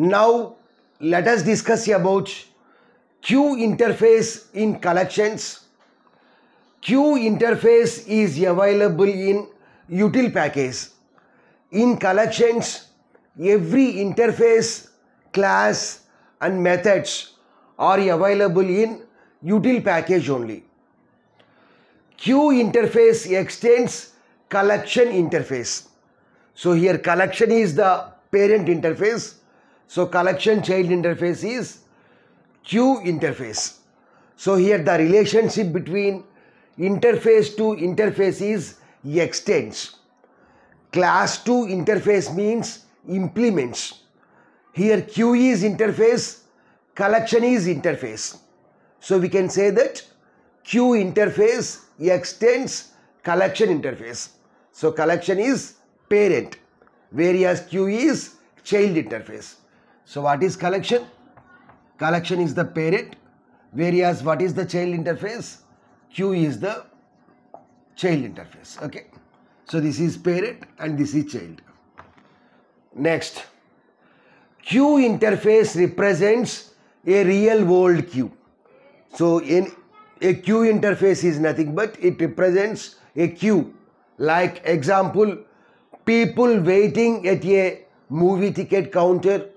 Now let us discuss about queue interface in collections. Queue interface is available in util package. In collections, every interface, class and methods are available in util package only. Queue interface extends collection interface. So here collection is the parent interface. So collection child interface is queue interface. So here the relationship between interface to interface is extends. Class to interface means implements. Here queue is interface, collection is interface. So we can say that queue interface extends collection interface. So collection is parent whereas queue is child interface. So what is collection? Collection is the parent whereas what is the child interface? Queue is the child interface. Okay. So this is parent and this is child. Next. Queue interface represents a real world queue. So in a queue interface is nothing but it represents a queue. Like example, people waiting at a movie ticket counter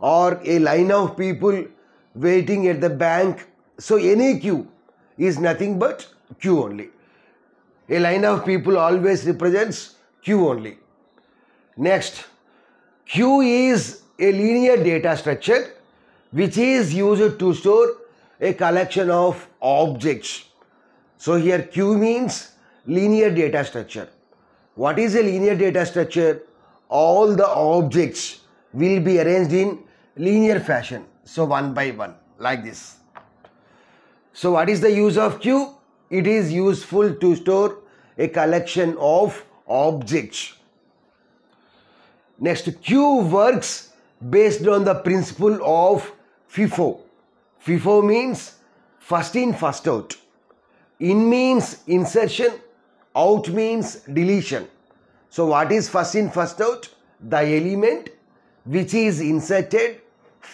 or a line of people waiting at the bank. So any queue is nothing but queue only. A line of people always represents queue only. Next, queue is a linear data structure which is used to store a collection of objects. So here queue means linear data structure. What is a linear data structure? All the objects will be arranged in linear fashion. So one by one like this. So what is the use of queue? It is useful to store a collection of objects. Next, queue works based on the principle of FIFO. FIFO means first in, first out. In means insertion, out means deletion. So what is first in, first out? The element which is inserted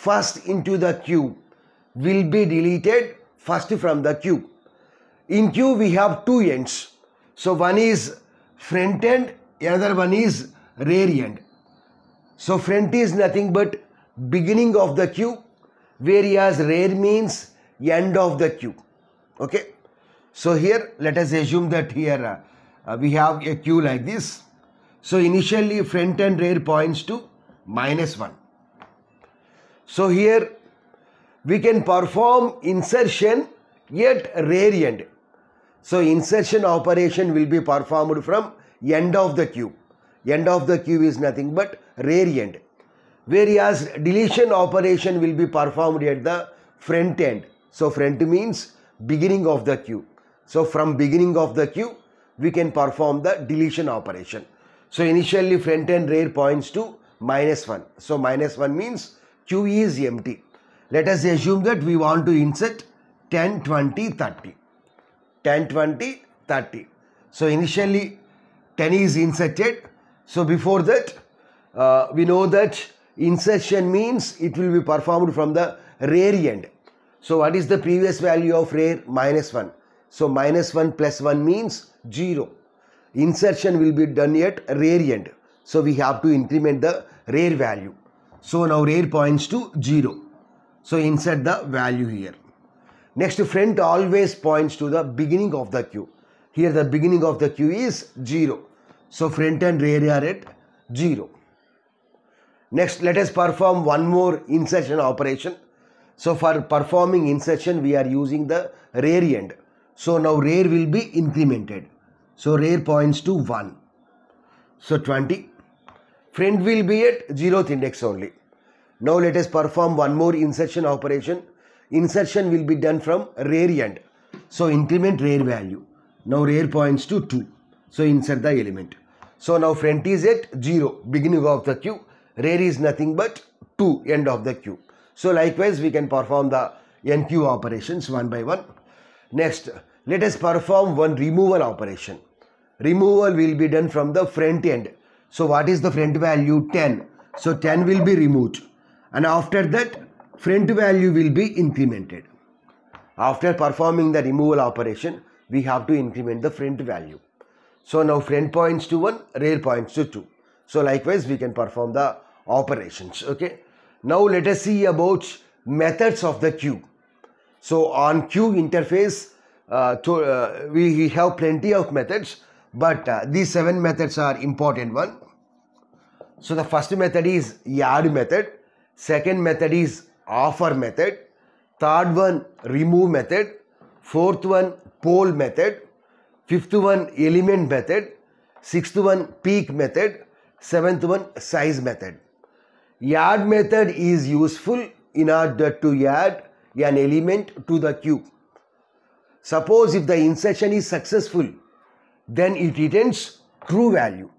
first into the queue will be deleted first from the queue. In queue we have two ends. So one is front end, another one is rear end. So front is nothing but beginning of the queue whereas rear means end of the queue. Okay. So here let us assume that here uh, we have a queue like this. So initially front and rear points to minus 1. So here we can perform insertion at rear end. So insertion operation will be performed from end of the queue. End of the queue is nothing but rear end. Whereas deletion operation will be performed at the front end. So front means beginning of the queue. So from beginning of the queue we can perform the deletion operation. So initially front and rear points to minus 1. So minus 1 means queue is empty. Let us assume that we want to insert 10, 20, 30. 10, 20, 30. So initially 10 is inserted. So before that uh, we know that insertion means it will be performed from the rear end. So what is the previous value of rear? Minus 1. So minus 1 plus 1 means 0. Insertion will be done at rear end. So we have to increment the rear value. So now rear points to 0. So insert the value here. Next front always points to the beginning of the queue. Here the beginning of the queue is 0. So front and rear are at 0. Next let us perform one more insertion operation. So for performing insertion we are using the rear end. So now rear will be incremented. So rear points to 1. So 20. Front will be at 0th index only. Now let us perform one more insertion operation. Insertion will be done from rear end. So increment rear value. Now rear points to 2. So insert the element. So now front is at 0 beginning of the queue. Rear is nothing but 2 end of the queue. So likewise we can perform the enqueue operations one by one. Next let us perform one removal operation. Removal will be done from the front end. So what is the front value? 10. So 10 will be removed and after that front value will be incremented. After performing the removal operation, we have to increment the front value. So now front points to 1, rear points to 2. So likewise we can perform the operations. Okay. Now let us see about methods of the queue. So on queue interface, uh, to, uh, we, we have plenty of methods, but uh, these seven methods are important one. So the first method is add method, second method is offer method, third one remove method, fourth one poll method, fifth one element method, sixth one peek method, seventh one size method. Add method is useful in order to add an element to the queue. Suppose if the insertion is successful, then it returns true value.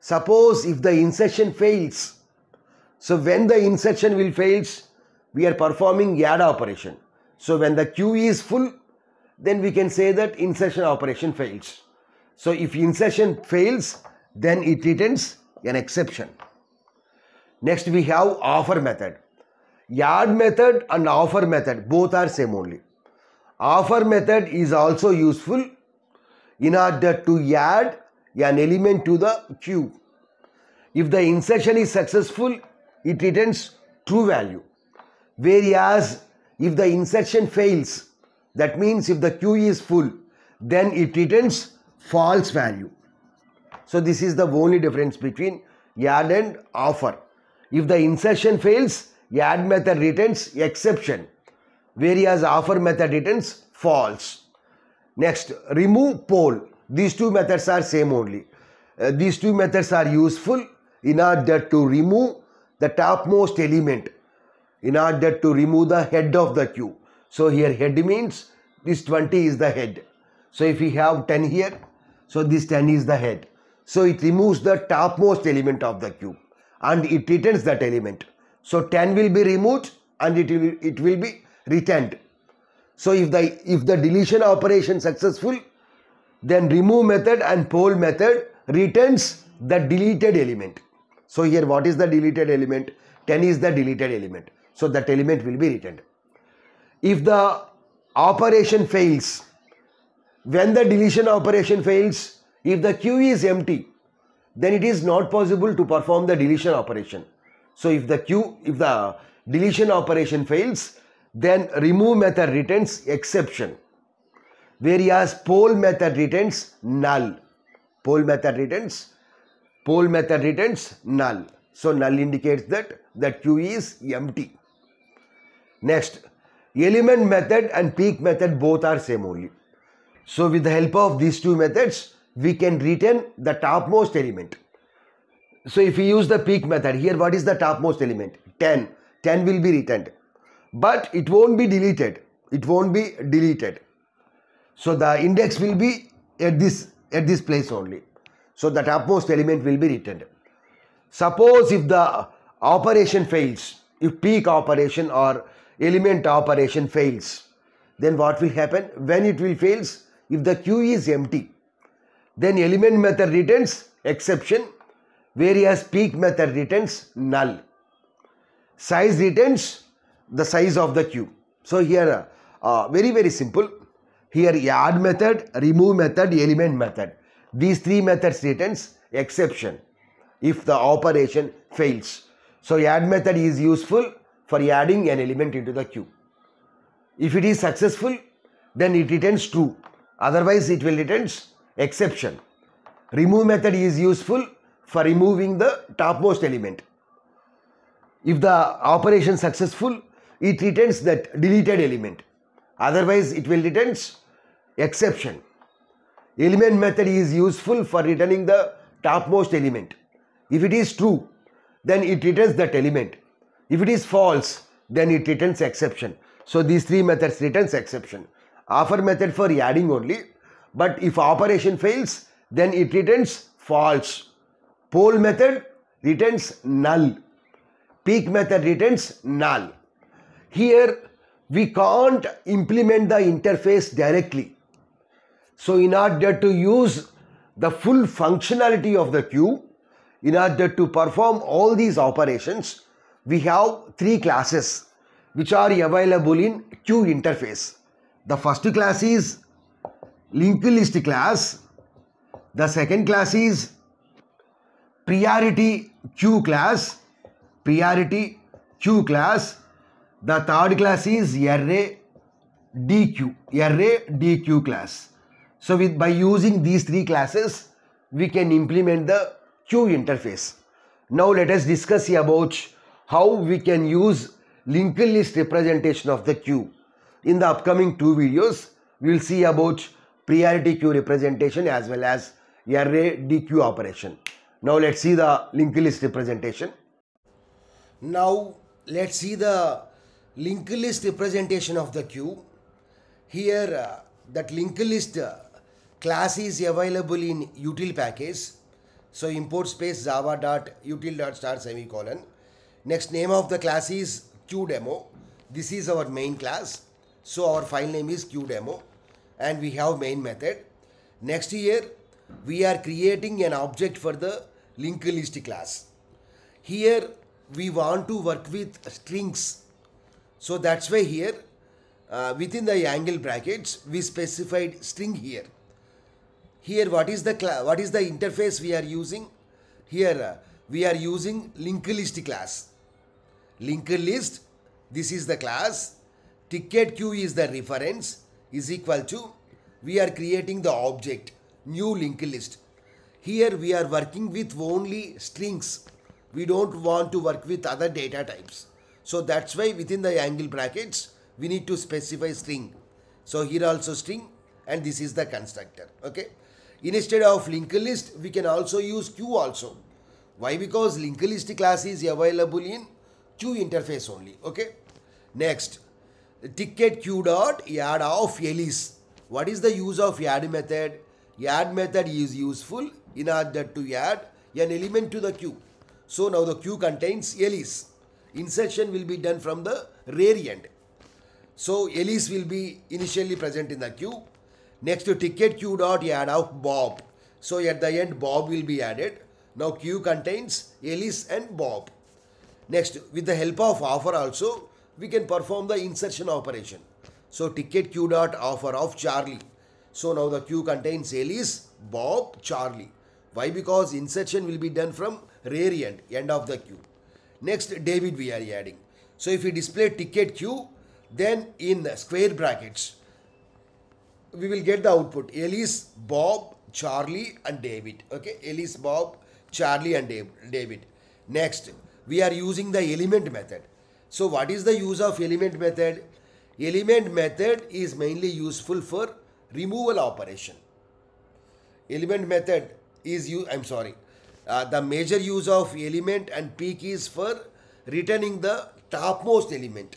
Suppose if the insertion fails, so when the insertion will fails, we are performing add operation. So when the queue is full, then we can say that insertion operation fails. So if insertion fails, then it returns an exception. Next we have offer method. Add method and offer method both are same only. Offer method is also useful in order to add an element to the queue. If the insertion is successful, it returns true value. Whereas if the insertion fails, that means if the queue is full, then it returns false value. So this is the only difference between add and offer. If the insertion fails, add method returns exception, whereas offer method returns false. Next, remove poll. These two methods are same only. Uh, these two methods are useful in order to remove the topmost element, in order to remove the head of the queue. So here head means this 20 is the head. So if we have 10 here, so this 10 is the head. So it removes the topmost element of the queue and it returns that element. So 10 will be removed and it will, it will be returned. So if the, if the deletion operation successful, then remove method and poll method returns the deleted element. So here what is the deleted element? 10 is the deleted element. So that element will be returned. If the operation fails, when the deletion operation fails, if the queue is empty, then it is not possible to perform the deletion operation. So if the queue, if the deletion operation fails, then remove method returns exception. Whereas poll method returns null. Poll method returns, poll method returns null. So null indicates that the queue is empty. Next, element method and peek method both are same only. So with the help of these two methods, we can return the topmost element. So if we use the peek method, here what is the topmost element? 10. 10 will be returned. But it won't be deleted. It won't be deleted. So the index will be at this, at this place only. So that topmost element will be returned. Suppose if the operation fails, if peek operation or element operation fails, then what will happen? When it will fails, if the queue is empty, then element method returns exception whereas peek method returns null. Size returns the size of the queue. So here uh, very very simple. Here add method, remove method, element method. These three methods returns exception if the operation fails. So add method is useful for adding an element into the queue. If it is successful, then it returns true. Otherwise, it will returns exception. Remove method is useful for removing the topmost element. If the operation successful, it returns that deleted element. Otherwise, it will returns exception. Element method is useful for returning the topmost element. If it is true, then it returns that element. If it is false, then it returns exception. So these three methods returns exception. Offer method for adding only, but if operation fails, then it returns false. Poll method returns null. Peek method returns null. Here we can't implement the interface directly. So in order to use the full functionality of the queue, in order to perform all these operations, we have three classes which are available in queue interface. The first class is linked list class. The second class is priority queue class. Priority queue class. The third class is array Deque, array Deque class. So with by using these three classes, we can implement the queue interface. Now let us discuss about how we can use linked list representation of the queue. In the upcoming two videos, we will see about priority queue representation as well as array Deque operation. Now let's see the linked list representation. Now let's see the linked list representation of the queue. Here uh, that linked list uh, class is available in util package. So import space java dot util dot star semicolon. Next name of the class is QDemo. This is our main class. So our file name is QDemo and we have main method. Next here we are creating an object for the linked list class. Here we want to work with strings. So that's why here uh, within the angle brackets we specified string here. Here what is the what is the interface we are using? Here uh, we are using linked list class. Linked list this is the class. Ticket queue is the reference is equal to we are creating the object new linked list. Here we are working with only strings. We don't want to work with other data types so that's why within the angle brackets we need to specify string. So here also string and this is the constructor okay? Instead of linked list we can also use queue also. Why? Because linked list class is available in queue interface only okay? Next ticket queue dot add of Alice what is the use of add method? Add method is useful in order to add an element to the queue so now the queue contains Alice insertion will be done from the rear end so Alice will be initially present in the queue next to ticket queue dot add of Bob so at the end Bob will be added now queue contains Alice and Bob Next, with the help of offer also, we can perform the insertion operation. So ticket queue dot offer of Charlie. So now the queue contains Alice, Bob, Charlie. Why? Because insertion will be done from rear end, end of the queue. Next, David we are adding. So if we display ticket queue, then in the square brackets, we will get the output Alice, Bob, Charlie and David. Okay, Alice, Bob, Charlie and David. Next, we are using the element method. So what is the use of element method? Element method is mainly useful for removal operation. Element method is you I'm sorry. Uh, the major use of element and peek is for returning the topmost element.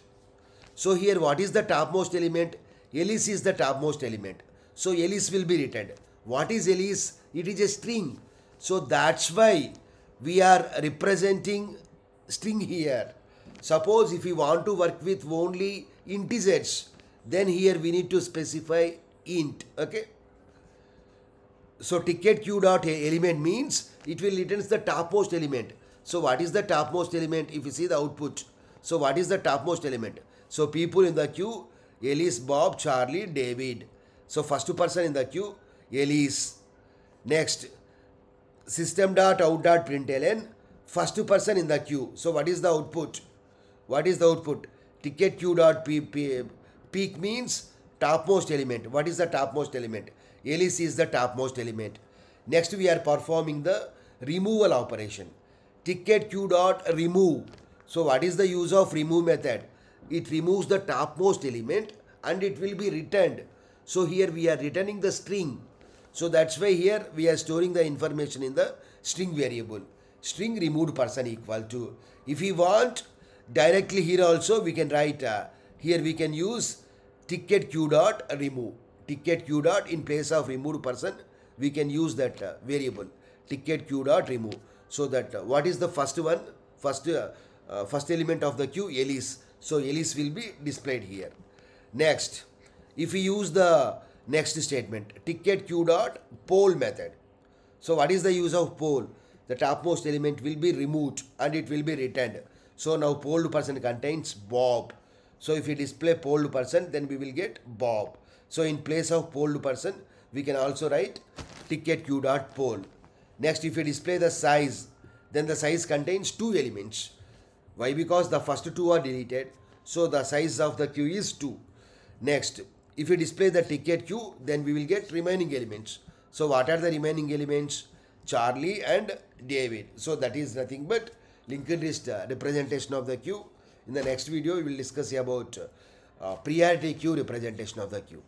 So here what is the topmost element? Alice is the topmost element. So Alice will be returned. What is Alice? It is a string. So that's why we are representing string here. Suppose if we want to work with only integers, then here we need to specify int. Okay. So ticket queue dot element means it will returns the topmost element. So what is the topmost element? If you see the output. So what is the topmost element? So people in the queue, Elise, Bob, Charlie, David. So first person in the queue, Elise. Next, system dot out dot println first person in the queue. So what is the output? What is the output? Ticket queue dot peek means topmost element. What is the topmost element? Alice is the topmost element. Next we are performing the removal operation. Ticket Q dot remove. So what is the use of remove method? It removes the topmost element and it will be returned. So here we are returning the string. So that's why here we are storing the information in the string variable string removed person equal to if we want directly here also we can write uh, here we can use ticket q dot remove ticket q dot in place of removed person we can use that uh, variable. Ticket q dot remove. So that uh, what is the first one? First uh, uh, first element of the queue Alice so Alice will be displayed here. Next if we use the next statement ticket q dot poll method. So what is the use of poll? The topmost element will be removed and it will be returned. So now polled person contains Bob. So if we display polled person, then we will get Bob. So in place of polled person, we can also write ticket queue dot poll. Next, if we display the size, then the size contains two elements. Why? Because the first two are deleted. So the size of the queue is 2. Next, if we display the ticket queue, then we will get remaining elements. So what are the remaining elements? Charlie and David. So that is nothing but linked list uh, representation of the queue. In the next video, we will discuss about uh, priority queue representation of the queue.